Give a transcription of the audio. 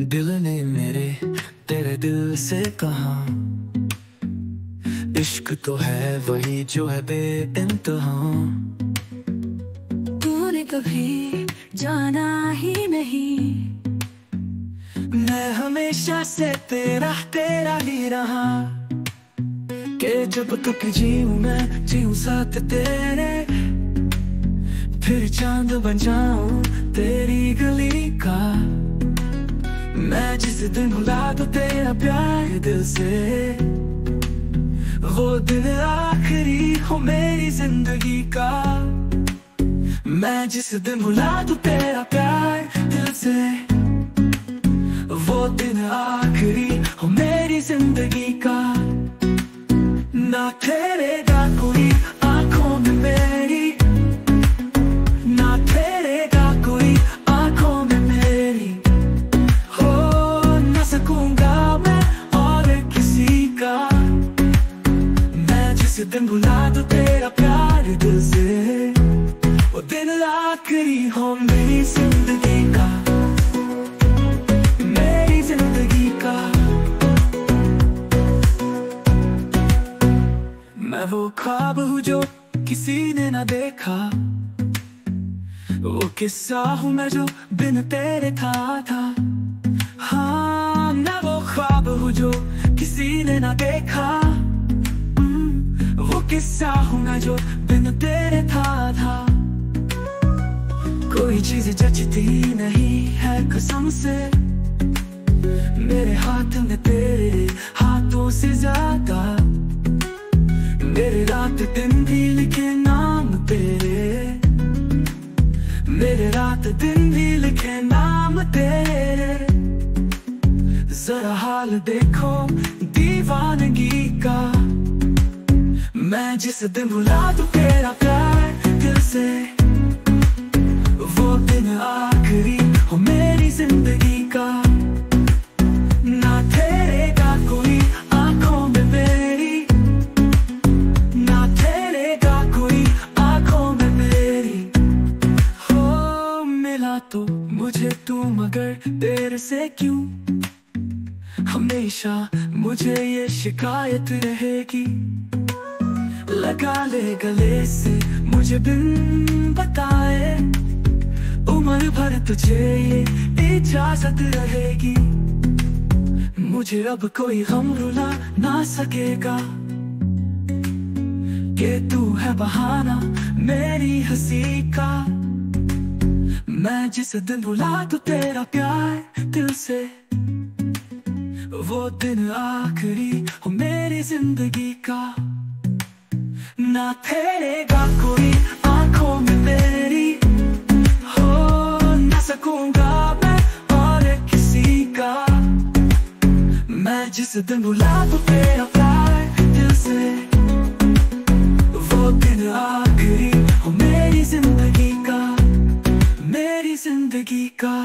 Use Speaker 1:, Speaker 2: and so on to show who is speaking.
Speaker 1: दिल ने मेरे तेरे दिल से कहा। इश्क तो है वही जो है बे इंतहा
Speaker 2: तूने कभी जाना ही नहीं।
Speaker 1: मैं हमेशा से तेरा तेरा ही रहा। के जब तक जीऊं मैं जीऊं साथ तेरे। फिर चाँद बन जाऊँ तेरी गली का। मैं जिस दिन भुला तो तेरा प्यार दिल से वो दिन आखिरी हो मेरी ज़िंदगी का मैं जिस दिन भुला दू तेरा प्यार दिल से वो दिन आखिरी हो मेरी ज़िंदगी का दिन भुला दूँ तेरा प्यार दिल से। वो दिन हो मेरी ज़िंदगी का। मेरी ज़िंदगी का। मैं वो ख्वाब हूँ जो किसी ने ना देखा। वो किस्सा हूँ मैं जो बिन तेरे था था। हाँ मैं वो ख्वाब हूँ जो किसी ने ना देखा। किस्सा हूँ मैं जो बिन तेरे था था। कोई चीज़ जचती नहीं है कसम से। मेरे हाथ में तेरे हाथों से ज़्यादा। मेरे रात दिन भी लिखे नाम तेरे। मेरे रात दिन भी लिखे नाम तेरे। जरा हाल देखो दीवानगी का। मैं जिस दिन भुला दूँ तेरा प्यार दिल से। वो दिन आखिरी हो मेरी ज़िंदगी का। ना ठहरेगा कोई आँखों में मेरी। ना ठहरेगा कोई आँखों में मेरी। हो मिला तो मुझे तू, मगर देर से क्यों? हमेशा मुझे ये शिकायत रहेगी। लगा ले गले से, मुझे बिन बताए। उम्र भर तुझे ये इजाज़त रहेगी। मुझे अब कोई गम रुला ना सकेगा। कि तू है बहाना मेरी हँसी का। मैं जिस दिन भुला दूँ तेरा प्यार दिल से। वो दिन आखिरी हो मेरी ज़िंदगी का। ना ठहरेगा कोई आँखों में मेरी हो न सकूँगा मैं और किसी का। मैं जिस दिन दूँ तेरा प्यार दिल से, वो दिन आखिरी हो मेरी ज़िंदगी का, मेरी ज़िंदगी का।